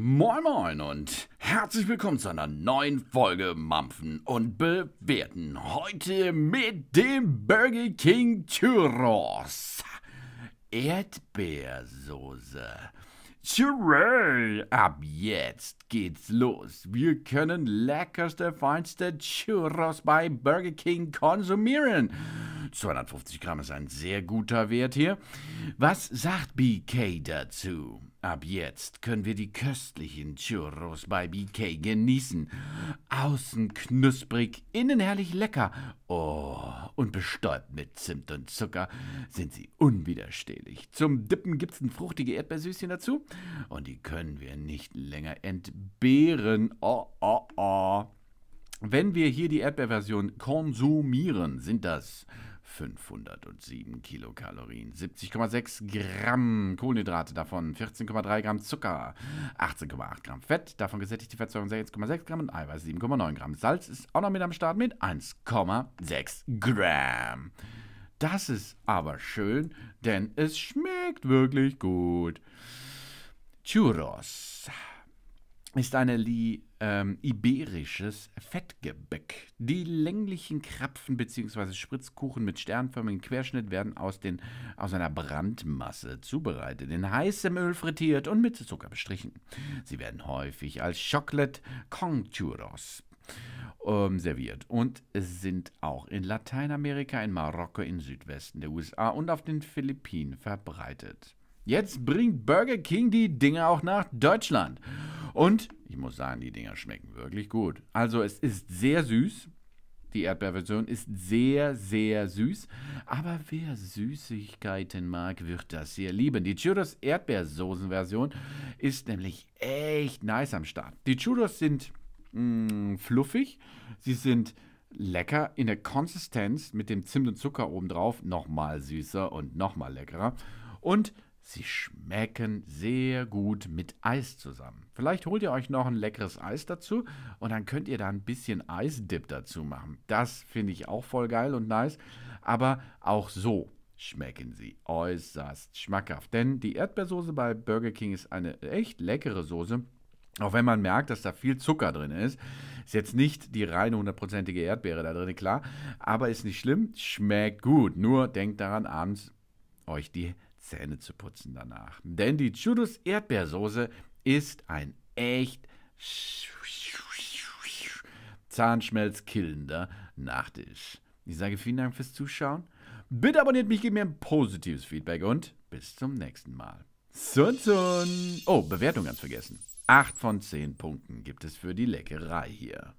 Moin Moin und herzlich willkommen zu einer neuen Folge Mampfen und Bewerten. Heute mit dem Burger King Churros. Erdbeersoße. Churray! Ab jetzt geht's los. Wir können leckerste, feinste Churros bei Burger King konsumieren. 250 Gramm ist ein sehr guter Wert hier. Was sagt BK dazu? Ab jetzt können wir die köstlichen Churros bei BK genießen. Außen knusprig, innen herrlich lecker. Oh, und bestäubt mit Zimt und Zucker sind sie unwiderstehlich. Zum Dippen gibt's ein fruchtige Erdbeersüßchen dazu. Und die können wir nicht länger entbehren. Oh, oh, oh. Wenn wir hier die Erdbeerversion konsumieren, sind das 507 Kilokalorien, 70,6 Gramm Kohlenhydrate, davon 14,3 Gramm Zucker, 18,8 Gramm Fett, davon gesättigte Fettsäuren 6,6 Gramm und Eiweiß 7,9 Gramm. Salz ist auch noch mit am Start mit 1,6 Gramm. Das ist aber schön, denn es schmeckt wirklich gut. Churros ist eine Li ähm, iberisches Fettgebäck. Die länglichen Krapfen bzw. Spritzkuchen mit sternförmigem Querschnitt werden aus, den, aus einer Brandmasse zubereitet, in heißem Öl frittiert und mit Zucker bestrichen. Sie werden häufig als Chocolate Conchuros ähm, serviert und sind auch in Lateinamerika, in Marokko, im Südwesten der USA und auf den Philippinen verbreitet. Jetzt bringt Burger King die Dinge auch nach Deutschland. Und ich muss sagen, die Dinger schmecken wirklich gut. Also es ist sehr süß. Die Erdbeerversion ist sehr, sehr süß. Aber wer Süßigkeiten mag, wird das hier lieben. Die Churros Erdbeersoßenversion ist nämlich echt nice am Start. Die Churros sind mh, mm, fluffig. Sie sind lecker in der Konsistenz mit dem Zimt und Zucker obendrauf. Nochmal süßer und nochmal leckerer. Und Sie schmecken sehr gut mit Eis zusammen. Vielleicht holt ihr euch noch ein leckeres Eis dazu und dann könnt ihr da ein bisschen Eisdip dazu machen. Das finde ich auch voll geil und nice. Aber auch so schmecken sie äußerst schmackhaft. Denn die Erdbeersoße bei Burger King ist eine echt leckere Soße. Auch wenn man merkt, dass da viel Zucker drin ist. Ist jetzt nicht die reine hundertprozentige Erdbeere da drin, klar. Aber ist nicht schlimm. Schmeckt gut. Nur denkt daran, abends euch die Zähne zu putzen danach. Denn die Churros Erdbeersoße ist ein echt zahnschmelzkillender Nachtisch. Ich sage vielen Dank fürs Zuschauen. Bitte abonniert mich, gebt mir ein positives Feedback und bis zum nächsten Mal. Sun Sun. Oh, Bewertung ganz vergessen. 8 von 10 Punkten gibt es für die Leckerei hier.